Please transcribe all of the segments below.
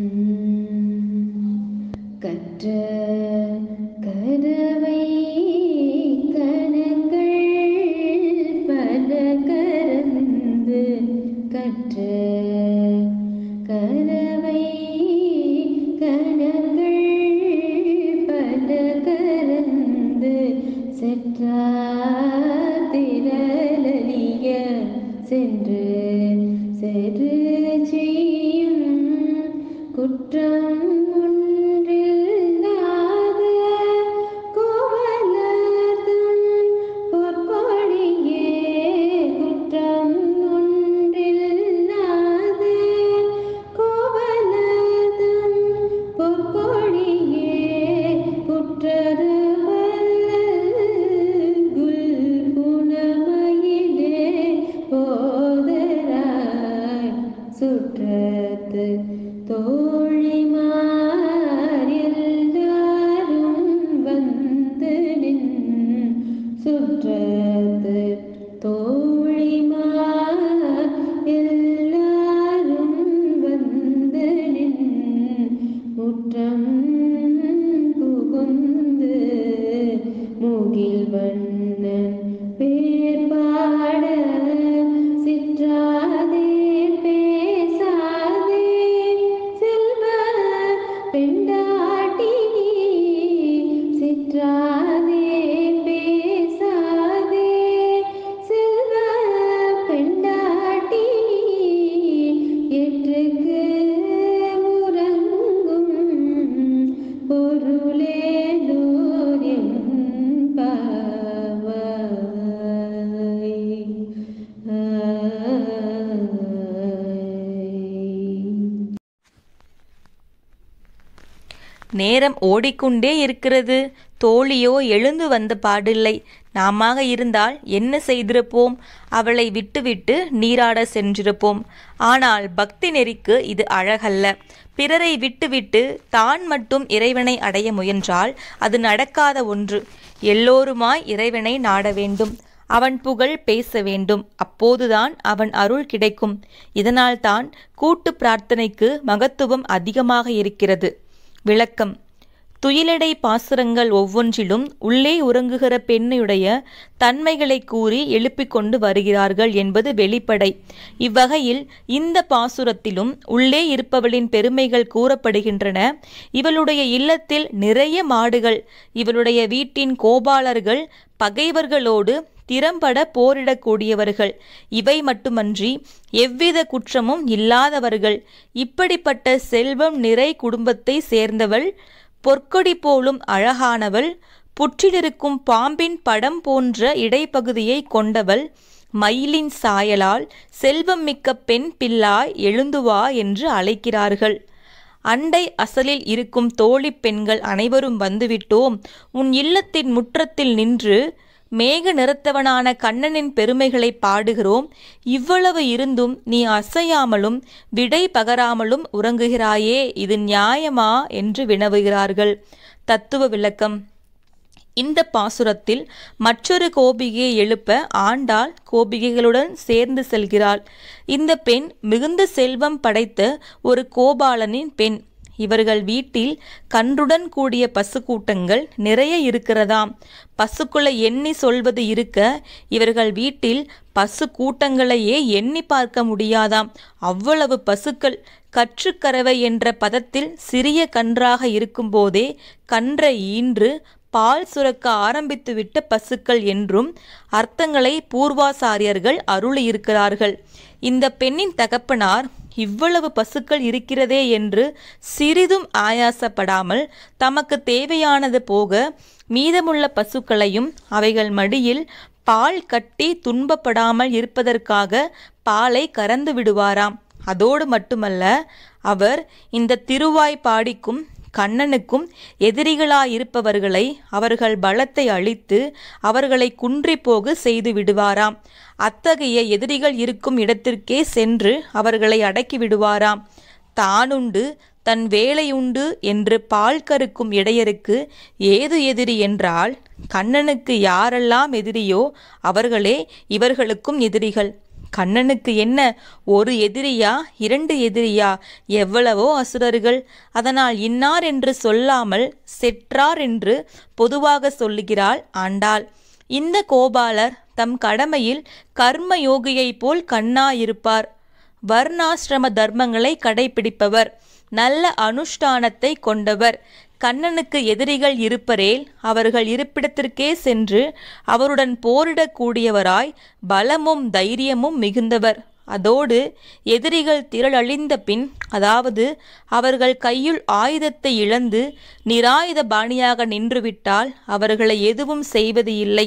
Mm-hmm. நேரம் ஓடிக்கொண்டே இருக்கிறது. தோழியோ எழுந்து வந்த பாடில்லை. நாமாக இருந்தால் என்ன செய்திருப்போம்? அவளை விட்டுவிட்டு நீராட சென்றிருப்போம். ஆனால் பக்தி நெறிக்கு இது அழகல்ல. பிறரை விட்டுவிட்டு தான் மட்டும் இறைவனை அடைய முயன்றால் அது நடக்காத ஒன்று. எல்லோருமாய் இறைவனை நாட வேண்டும். அவன் புகழ் பேச வேண்டும். அப்போதுதான் அவன் அருள் கிடைக்கும். இதனால்தான் கூட்டு பிரார்த்தனைக்கு மகத்துவம் அதிகமாக இருக்கிறது. விளக்கம். துயிலடை பாசுரங்கள் ஒவ்வொன்றிலும் உள்ளே உறங்குகிற பெண்ணுடைய தன்மைகளை கூறி எழுப்பிக் கொண்டு வருகிறார்கள் என்பது வெளிப்படை. இவ்வகையில் இந்த பாசுரத்திலும் உள்ளே இருப்பவளின் பெருமைகள் கூறப்படுகின்றன. இவளுடைய இல்லத்தில் நிறைய மாடுகள் இவளுடைய வீட்டின் கோபாலர்கள் பகைவர்களோடு திறம்பட போரிடக்கூடியவர்கள். இவை மட்டுமன்றி எவ்வித குற்றமும் இல்லாதவர்கள். இப்படிப்பட்ட செல்வம் நிறை குடும்பத்தை சேர்ந்தவள் பொற்கொடி போலும் அழகானவள் புற்றிலிருக்கும் பாம்பின் படம் போன்ற இடைப்பகுதியை கொண்டவள் மயிலின் சாயலால் செல்வம் மிக்க பெண் பிள்ளாய் எழுந்துவா என்று அழைக்கிறார்கள். அண்டை அசலில் இருக்கும் தோழிப் பெண்கள் அனைவரும் வந்துவிட்டோம். உன் இல்லத்தின் முற்றத்தில் நின்று மேக நிறத்தவனான கண்ணனின் பெருமைகளை பாடுகிறோம். இவ்வளவு இருந்தும் நீ அசையாமலும் விடை பகராமலும் உறங்குகிறாயே இது நியாயமா என்று வினவுகிறார்கள். தத்துவ விளக்கம். இந்த பாசுரத்தில் மற்றொரு கோபிகையை எழுப்ப ஆண்டாள் கோபிகைகளுடன் சேர்ந்து செல்கிறாள். இந்த பெண் மிகுந்த செல்வம் படைத்த ஒரு கோபாலனின் பெண். இவர்கள் வீட்டில் கன்றுடன் கூடிய பசுக்கூட்டங்கள் நிறைய இருக்கிறதாம். பசுக்களை எண்ணி சொல்வது இருக்க இவர்கள் வீட்டில் பசு கூட்டங்களையே எண்ணி பார்க்க முடியாதாம். அவ்வளவு பசுக்கள் கற்றுக்கறவை என்ற பதத்தில் சிறிய கன்றாக இருக்கும்போதே கன்றை ஈன்று பால் சுரக்க ஆரம்பித்துவிட்ட பசுக்கள் என்றும் அர்த்தங்களை பூர்வாசாரியர்கள் அருளியிருக்கிறார்கள். இந்த பெண்ணின் தகப்பனார் இவ்வளவு பசுக்கள் இருக்கிறதே என்று சிறிதும் ஆயாசப்படாமல் தமக்கு தேவையானது போக மீதமுள்ள பசுக்களையும் அவைகள் மடியில் பால் கட்டி துன்பப்படாமல் இருப்பதற்காக பாலை கறந்து விடுவாராம். அதோடு மட்டுமல்ல அவர் இந்த திருவாய்ப்பாடிக்கும் கண்ணனுக்கும் எதிரிகளாயிருப்பவர்களை அவர்கள் பலத்தை அழித்து அவர்களை குன்றிப்போக செய்து விடுவாராம். அத்தகைய எதிரிகள் இருக்கும் இடத்திற்கே சென்று அவர்களை அடக்கி விடுவாராம். தானுண்டு தன் வேலையுண்டு என்று பால் கருக்கும் இடையருக்கு ஏது எதிரி என்றால் கண்ணனுக்கு யாரெல்லாம் எதிரியோ அவர்களே இவர்களுக்கும் எதிரிகள். கண்ணனுக்கு என்ன? ஒரு எதிரியா? இரண்டு எதிரியா? எவ்வளவோ அசுரர்கள். அதனால் இன்னார் என்று சொல்லாமல் செற்றார் என்று பொதுவாக சொல்லுகிறாள் ஆண்டாள். இந்த கோபாலர் தம் கடமையில் கர்ம யோகியைப் போல் கண்ணாயிருப்பார். வர்ணாசிரம தர்மங்களை கடைபிடிப்பவர் நல்ல அனுஷ்டானத்தை கொண்டவர். கண்ணனுக்கு எதிரிகள் இருப்பரேல் அவர்கள் இருப்பிடத்திற்கே சென்று அவருடன் போரிடக்கூடியவராய் பலமும் தைரியமும் மிகுந்தவர். அதோடு எதிரிகள் திரளழிந்த பின் அதாவது அவர்கள் கையுள் ஆயுதத்தை இழந்து நிராயுத பாணியாக நின்றுவிட்டால் அவர்களை எதுவும் செய்வது இல்லை.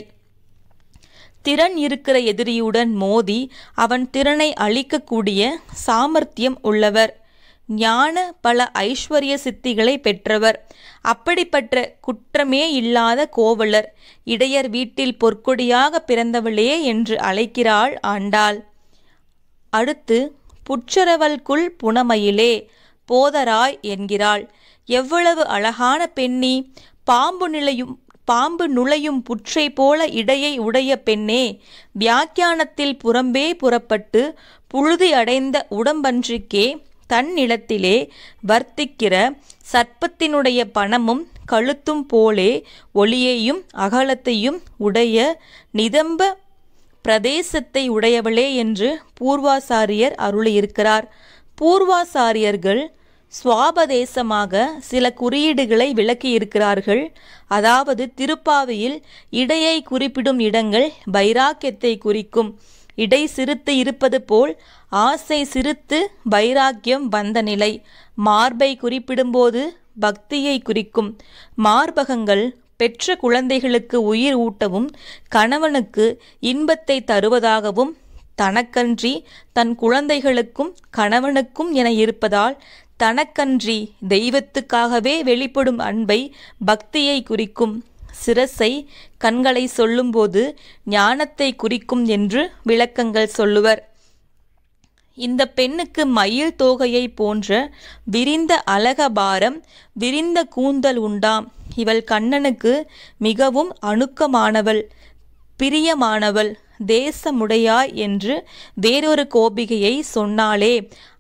திறன் இருக்கிற எதிரியுடன் மோதி அவன் திறனை அழிக்கக்கூடிய சாமர்த்தியம் உள்ளவர். ஞான பல ஐஸ்வர்ய சித்திகளை பெற்றவர். அப்படிப்பட்ட குற்றமே இல்லாத கோவலர் இடையர் வீட்டில் பொற்கொடியாக பிறந்தவளே என்று அழைக்கிறாள் ஆண்டாள். அடுத்து புற்றரவல்குள் புனமயிலே போதராய் என்கிறாள். எவ்வளவு அழகான பெண்ணி பாம்பு நிலையும் பாம்பு நுழையும் புற்றை போல இடையை உடைய பெண்ணே வியாக்கியானத்தில் புறம்பே புறப்பட்டு புழுதி அடைந்த உடம்பன்றிக்கே தன் நிலத்திலே வர்த்திக்கிற சர்ப்பத்தினுடைய பணமும் கழுத்தும் போலே ஒளியையும் அகலத்தையும் உடைய நிதம்ப பிரதேசத்தை உடையவளே என்று பூர்வாசாரியர் அருளியிருக்கிறார். பூர்வாசாரியர்கள் சுவாபதேசமாக சில குறியீடுகளை விளக்கியிருக்கிறார்கள். அதாவது திருப்பாவையில் இடையை குறிப்பிடும் இடங்கள் வைராக்கியத்தை குறிக்கும். இடை சிறுத்து இருப்பது போல் ஆசை சிறுத்து வைராக்கியம் வந்த நிலை. மார்பை குறிப்பிடும்போது பக்தியை குறிக்கும். மார்பகங்கள் பெற்ற குழந்தைகளுக்கு உயிர் ஊட்டவும் கணவனுக்கு இன்பத்தை தருவதாகவும் தனக்கன்றி தன் குழந்தைகளுக்கும் கணவனுக்கும் என இருப்பதால் தனக்கன்றி தெய்வத்துக்காகவே வெளிப்படும் அன்பை பக்தியை குறிக்கும். சிரசை கண்களை சொல்லும்போது ஞானத்தை குறிக்கும் என்று விளக்கங்கள் சொல்லுவர். இந்த பெண்ணுக்கு மயில் தோகையை போன்ற விரிந்த அலகபாரம் விரிந்த கூந்தல் உண்டாம். இவள் கண்ணனுக்கு மிகவும் அணுக்கமானவள் பிரியமானவள் தேசமுடையாய் என்று வேறொரு கோபிகையை சொன்னாளே.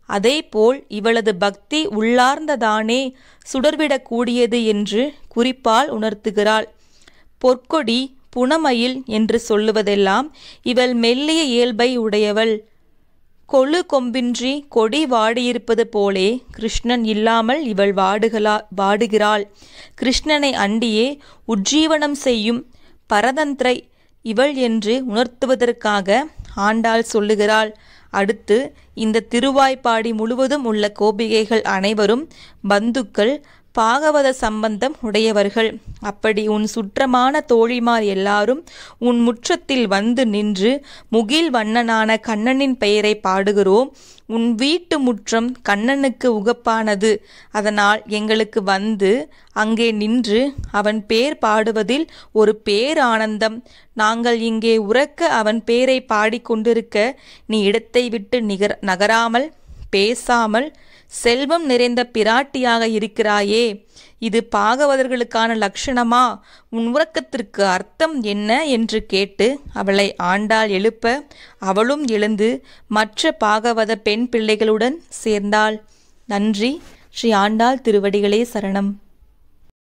அதேபோல் இவளது பக்தி உள்ளார்ந்ததானே சுடர்விடக்கூடியது என்று குறிப்பால் உணர்த்துகிறாள். பொற்கொடி புனமயில் என்று சொல்லுவதெல்லாம் இவள் மெல்லிய இயல்பை உடையவள். கொழு கொம்பின்றி கொடி வாடியிருப்பது போலே கிருஷ்ணன் இல்லாமல் இவள் வாடுகளா வாடுகிறாள். கிருஷ்ணனை அண்டியே உஜ்ஜீவனம் செய்யும் பரதந்திரை இவள் என்று உணர்த்துவதற்காக ஆண்டாள் சொல்லுகிறாள். அடுத்து இந்த திருவாய்ப்பாடி முழுவதும் உள்ள கோபிகைகள் அனைவரும் பந்துக்கள் பாகவத சம்பந்தம் உடையவர்கள். அப்படி உன் சுற்றமான தோழிமார் எல்லாரும் உன் முற்றத்தில் வந்து நின்று முகில் வண்ணனான கண்ணனின் பெயரை பாடுகிறோம். உன் வீட்டு முற்றம் கண்ணனுக்கு உகப்பானது. அதனால் எங்களுக்கு வந்து அங்கே நின்று அவன் பேர் பாடுவதில் ஒரு பேரானந்தம் நாங்கள் இங்கே உறக்க அவன் பேரை பாடிக்கொண்டிருக்க நீ இடத்தை விட்டு நிகர் நகராமல் பேசாமல் செல்வம் நிறைந்த பிராட்டியாக இருக்கிறாயே இது பாகவதர்களுக்கான லட்சணமா? உன் உறக்கத்திற்கு அர்த்தம் என்ன? என்று கேட்டு அவளை ஆண்டாள் எழுப்ப அவளும் எழுந்து மற்ற பாகவத பெண் பிள்ளைகளுடன் சேர்ந்தாள். நன்றி. ஸ்ரீ ஆண்டாள் திருவடிகளே சரணம்.